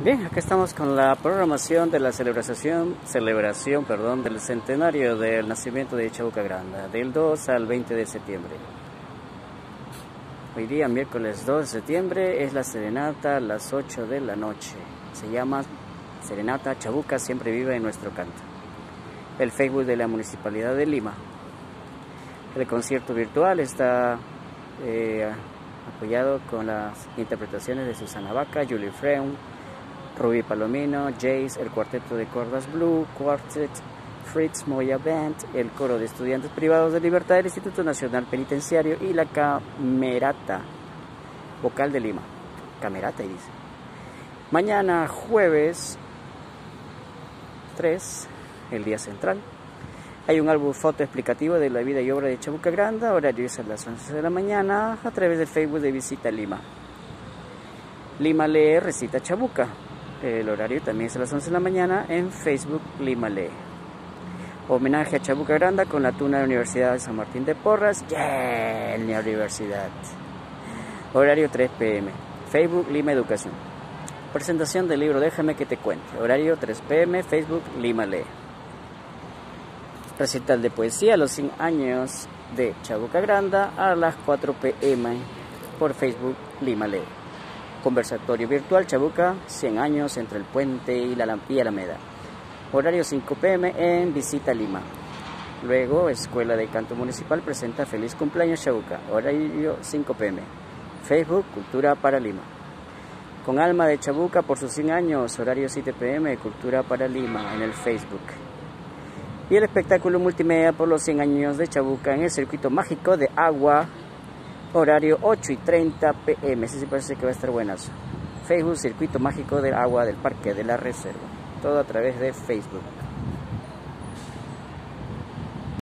Bien, acá estamos con la programación de la celebración, celebración perdón, del centenario del nacimiento de Chabuca Granda, del 2 al 20 de septiembre. Hoy día, miércoles 2 de septiembre, es la serenata a las 8 de la noche. Se llama Serenata Chabuca Siempre Vive en Nuestro Canto. El Facebook de la Municipalidad de Lima. El concierto virtual está eh, apoyado con las interpretaciones de Susana Vaca, Julie Freun, Ruby Palomino, Jace, el cuarteto de cordas Blue, Quartet, Fritz Moya Band, el coro de estudiantes privados de libertad del Instituto Nacional Penitenciario y la Camerata Vocal de Lima. Camerata dice. Mañana jueves 3, el día central. Hay un álbum foto explicativo de la vida y obra de Chabuca Granda, horario es a las 11 de la mañana, a través del Facebook de Visita Lima. Lima lee Recita Chabuca. El horario también es a las 11 de la mañana en Facebook Lima Lee. Homenaje a Chabuca Granda con la tuna de la Universidad de San Martín de Porras. ¡Yeah! Universidad. Horario 3 pm. Facebook Lima Educación. Presentación del libro Déjame que te cuente. Horario 3 pm. Facebook Lima Lee. Recital de poesía a los 100 años de Chabuca Granda a las 4 pm por Facebook Lima Lee. Conversatorio virtual Chabuca, 100 años entre el puente y la y Alameda. Horario 5 pm en Visita Lima. Luego, Escuela de Canto Municipal presenta Feliz Cumpleaños Chabuca. Horario 5 pm. Facebook Cultura para Lima. Con Alma de Chabuca por sus 100 años. Horario 7 pm. Cultura para Lima en el Facebook. Y el espectáculo multimedia por los 100 años de Chabuca en el circuito mágico de agua horario 8 y 30 pm. Ese sí parece que va a estar buenazo. Facebook Circuito Mágico del Agua del Parque de la Reserva. Todo a través de Facebook.